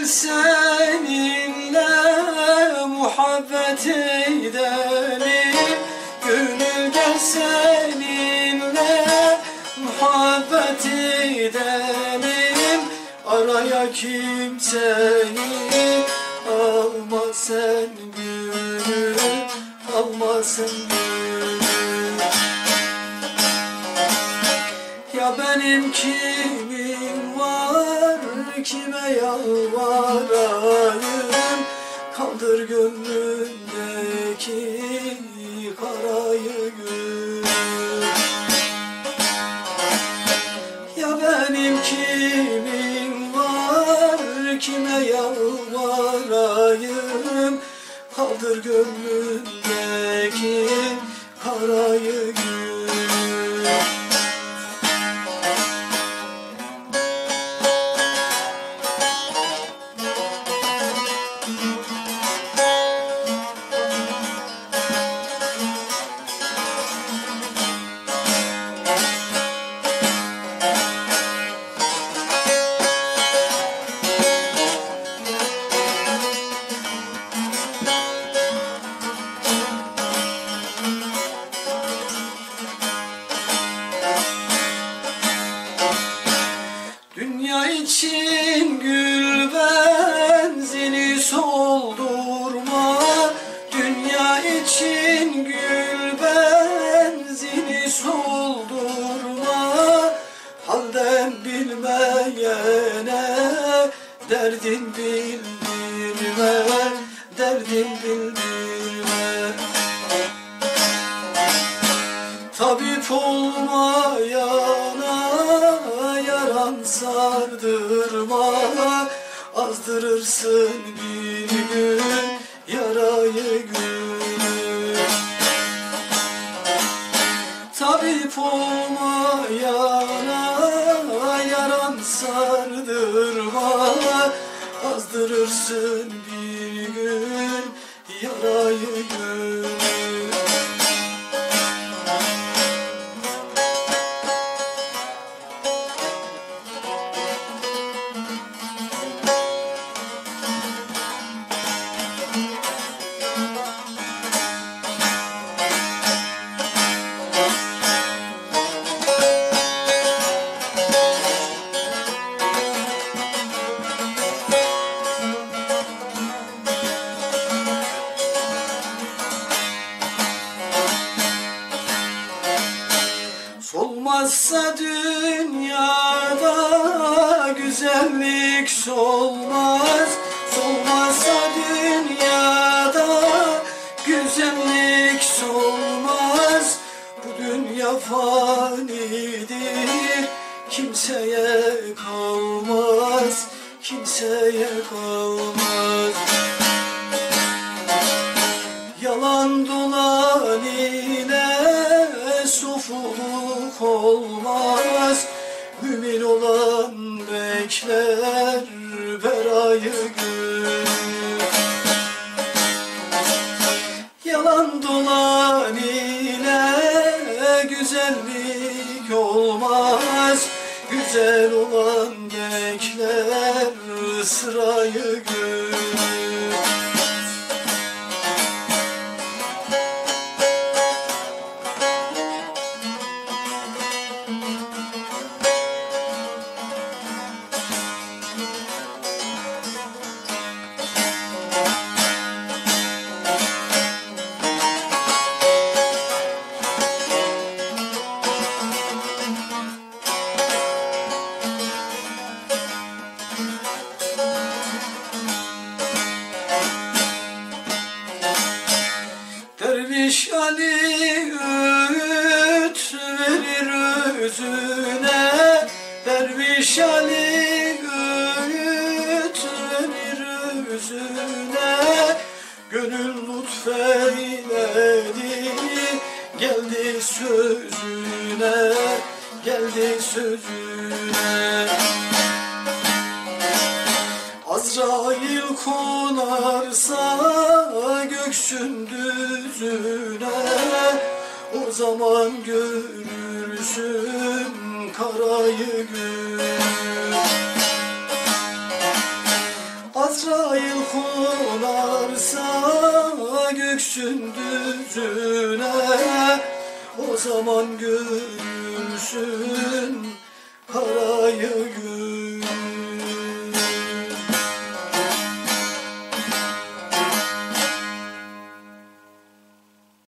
Gel seninle muhabbet edelim. Gönül gel seninle muhabbet edelim. Araya kimseyi alma sen gönül Alma sen gönül Ya benim var kime yalvarayım Kaldır gönlümdeki karayı gül. Ya benim kimim var? Kime yalvarayım Kaldır gönlümdeki karayı gül için gül benzini soldurma. Halden bilmeyene derdin bildirme Derdin bildirme. Tabip olmayana yaran sardırma. Azdırırsın bir gün yarayı gün olmayana yaran sardırma Azdırırsın Solmazsa dünyada güzellik solmaz Solmazsa dünyada güzellik solmaz. Bu dünya fanidir kimseye kalmaz Kimseye kalmaz. Yalan dolan Yalan dolan ile güzellik olmaz. Güzel olan bekler sırayı gün öğüt verir özüne Derviş Ali. Öğüt verir özüne Gönül lütfeyledi. Geldi sözüne Geldi sözüne Azrail konarsa göksün düzüne O zaman görürsün karayı gün Azrail konarsa göksün düzüne O zaman görürsün